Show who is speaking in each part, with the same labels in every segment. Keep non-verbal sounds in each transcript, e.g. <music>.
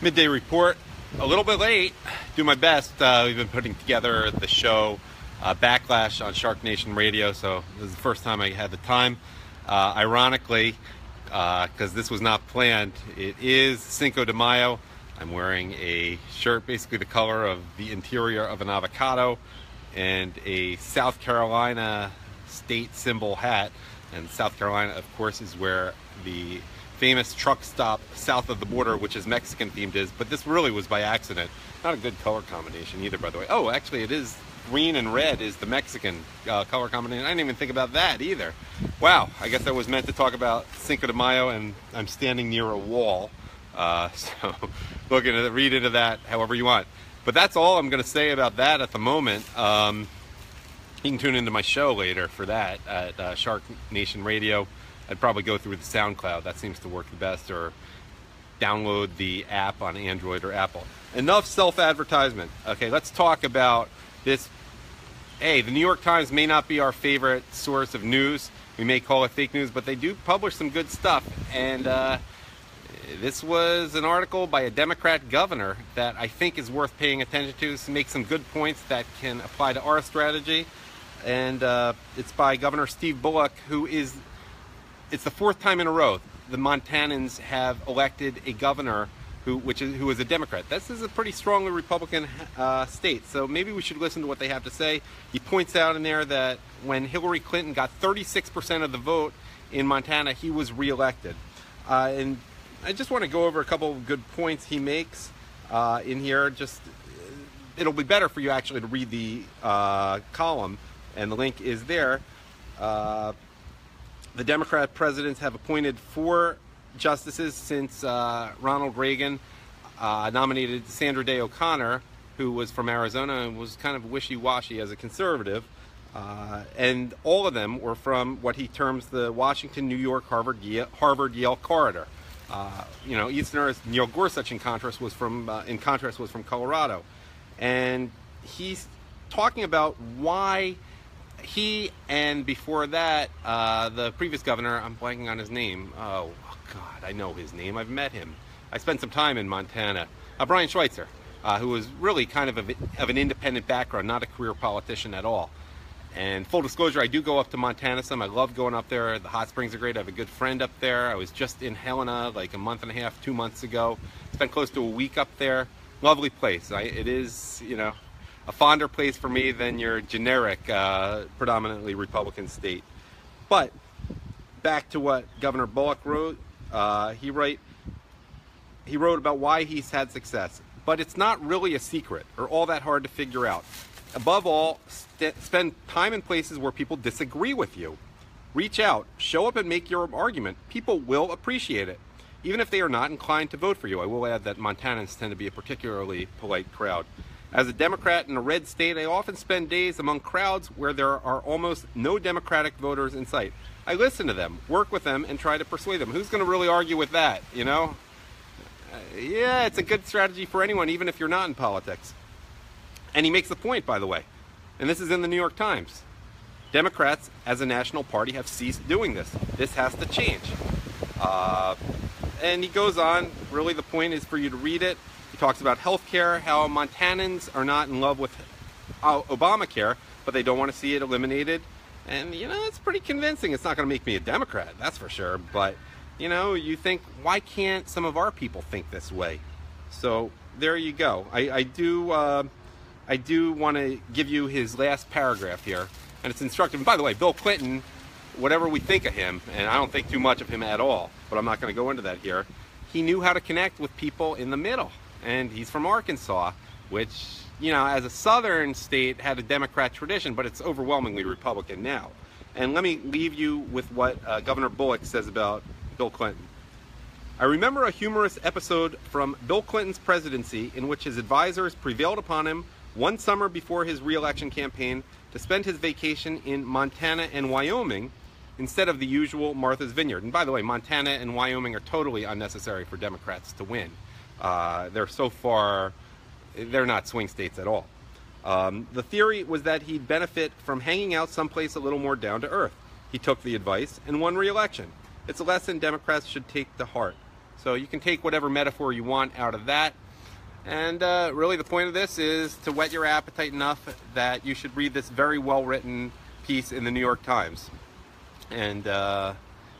Speaker 1: midday report. A little bit late. Do my best. Uh, we've been putting together the show uh, Backlash on Shark Nation Radio, so this is the first time I had the time. Uh, ironically, because uh, this was not planned, it is Cinco de Mayo. I'm wearing a shirt basically the color of the interior of an avocado and a South Carolina state symbol hat. And South Carolina, of course, is where the famous truck stop south of the border, which is Mexican themed, is. But this really was by accident. Not a good color combination either, by the way. Oh, actually, it is green and red is the Mexican uh, color combination. I didn't even think about that either. Wow, I guess I was meant to talk about Cinco de Mayo, and I'm standing near a wall. Uh, <laughs> so look into read into that however you want. But that's all I'm going to say about that at the moment. Um, you can tune into my show later for that at uh, Shark Nation Radio. I'd probably go through the SoundCloud. That seems to work the best, or download the app on Android or Apple. Enough self-advertisement. Okay, let's talk about this. Hey, the New York Times may not be our favorite source of news. We may call it fake news, but they do publish some good stuff. And uh, this was an article by a Democrat governor that I think is worth paying attention to. To make some good points that can apply to our strategy. And uh, it's by Governor Steve Bullock, who is, it's the fourth time in a row the Montanans have elected a governor who, which is, who is a Democrat. This is a pretty strongly Republican uh, state, so maybe we should listen to what they have to say. He points out in there that when Hillary Clinton got 36% of the vote in Montana, he was reelected. Uh, and I just want to go over a couple of good points he makes uh, in here. Just it'll be better for you actually to read the uh, column, and the link is there. The Democrat presidents have appointed four justices since uh, Ronald Reagan uh, nominated Sandra Day O'Connor, who was from Arizona and was kind of wishy-washy as a conservative. Uh, and all of them were from what he terms the Washington, New York, Harvard, Yale, Harvard, Yale corridor. Uh, you know, Easterners, Neil Gorsuch in contrast was from uh, in contrast was from Colorado, and he's talking about why he and before that uh, the previous governor, I'm blanking on his name. Oh God, I know his name. I've met him. I spent some time in Montana. Uh, Brian Schweitzer, uh, who was really kind of, a, of an independent background, not a career politician at all. And full disclosure, I do go up to Montana some. I love going up there. The hot springs are great. I have a good friend up there. I was just in Helena like a month and a half, two months ago. Spent close to a week up there. Lovely place. I, it is, you know, a fonder place for me than your generic, uh, predominantly Republican state. But back to what Governor Bullock wrote. Uh, he write he wrote about why he's had success, but it's not really a secret or all that hard to figure out. Above all, st- spend time in places where people disagree with you. Reach out, show up and make your argument. People will appreciate it, even if they are not inclined to vote for you. I will add that Montanans tend to be a particularly polite crowd. As a Democrat in a red state, I often spend days among crowds where there are almost no Democratic voters in sight. I listen to them, work with them, and try to persuade them. Who's going to really argue with that, you know? Uh, yeah, it's a good strategy for anyone, even if you're not in politics. And he makes the point, by the way, and this is in the New York Times. Democrats, as a national party, have ceased doing this. This has to change. Uh, and he goes on, really the point is for you to read it. He talks about health care, how Montanans are not in love with uh, Obamacare, but they don't want to see it eliminated. And, you know, it's pretty convincing. It's not going to make me a Democrat, that's for sure. But, you know, you think, why can't some of our people think this way? So there you go. I, I do uh, I do want to give you his last paragraph here, and it's instructive. And by the way, Bill Clinton, whatever we think of him, and I don't think too much of him at all, but I'm not going to go into that here. He knew how to connect with people in the middle, and he's from Arkansas, which you know, as a southern state, had a Democrat tradition, but it's overwhelmingly Republican now. And let me leave you with what uh, Governor Bullock says about Bill Clinton. I remember a humorous episode from Bill Clinton's presidency in which his advisors prevailed upon him one summer before his reelection campaign to spend his vacation in Montana and Wyoming instead of the usual Martha's Vineyard. And by the way, Montana and Wyoming are totally unnecessary for Democrats to win. Uh, they're so far, they're not swing states at all. Um, the theory was that he'd benefit from hanging out someplace a little more down to earth. He took the advice and won re election. It's a lesson Democrats should take to heart. So you can take whatever metaphor you want out of that. And uh, really, the point of this is to whet your appetite enough that you should read this very well written piece in the New York Times. And uh,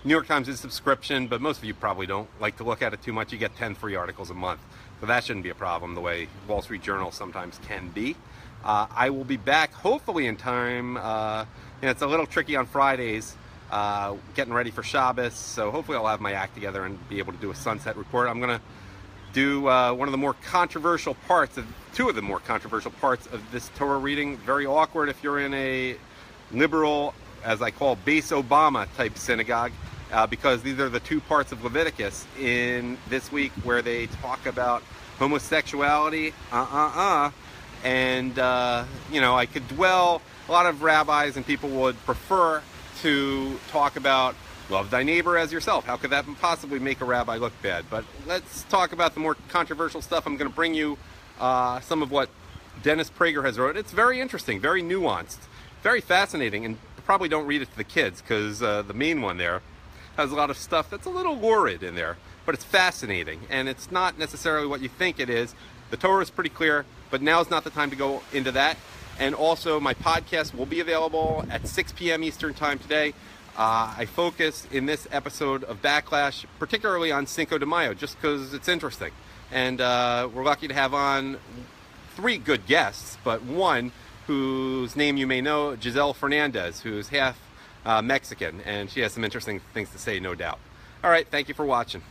Speaker 1: New York Times is subscription, but most of you probably don't like to look at it too much. You get 10 free articles a month. So that shouldn't be a problem the way Wall Street Journal sometimes can be. Uh, I will be back hopefully in time. Uh, know, it's a little tricky on Fridays, uh, getting ready for Shabbos. So hopefully I'll have my act together and be able to do a sunset report. I'm going to do uh, one of the more controversial parts of two of the more controversial parts of this Torah reading. Very awkward if you're in a liberal, as I call base Obama type synagogue uh, because these are the two parts of Leviticus in this week where they talk about homosexuality, uh uh uh. And, uh, you know, I could dwell, a lot of rabbis and people would prefer to talk about love thy neighbor as yourself. How could that possibly make a rabbi look bad? But let's talk about the more controversial stuff. I'm going to bring you uh, some of what Dennis Prager has wrote. It's very interesting, very nuanced, very fascinating, and probably don't read it to the kids because uh, the main one there has a lot of stuff that's a little lurid in there, but it's fascinating and it's not necessarily what you think it is. The Torah is pretty clear, but now is not the time to go into that. And also, my podcast will be available at 6 p.m. Eastern Time today. Uh, I focus in this episode of Backlash particularly on Cinco de Mayo just because it's interesting. And uh, we're lucky to have on three good guests, but one whose name you may know, Giselle Fernandez, who's half uh, Mexican, and she has some interesting things to say, no doubt. All right, thank you for watching.